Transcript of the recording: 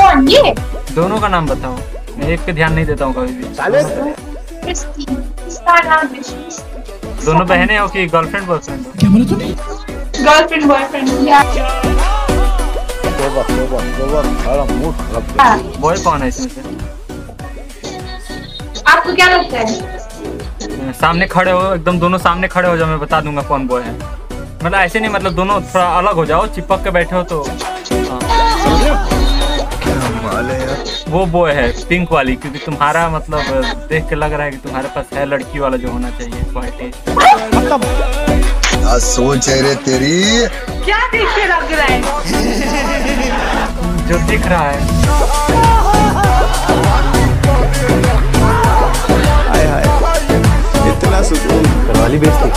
कौन? ये? दोनों का नाम बताओ। मैं एक पे ध्यान नहीं देता हूँ कभी भी। इसका नाम दोनों बहने हो कि गर्लफ्रेंड बॉयफ्रेंड हो गर्लफ्रेंड बॉयफ्रेंड या हाँ, बॉय कौन है इसमें से? आपको क्या लगता है? सामने खड़े हो एकदम दोनों सामने खड़े हो जाओ मैं बता दूँगा कौन बॉय है। मतलब ऐसे नहीं मतलब दोनों थोड़ा अलग हो जाओ चिपक के बैठे हो तो। हाँ। वो बॉय है पिंक वाली क्योंकि तुम्हारा मतलब देख के लग रहा है कि तुम्हारे पास है लड़की वाला जो होना चाहिए क्वालिटी मतलब क्या सोच है रे तेरी? क्या देख के लग रहा है? जो दिख रहा है। हाय हाय इतना सुकून। करवाली बेचती